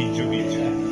vídeo, vídeo.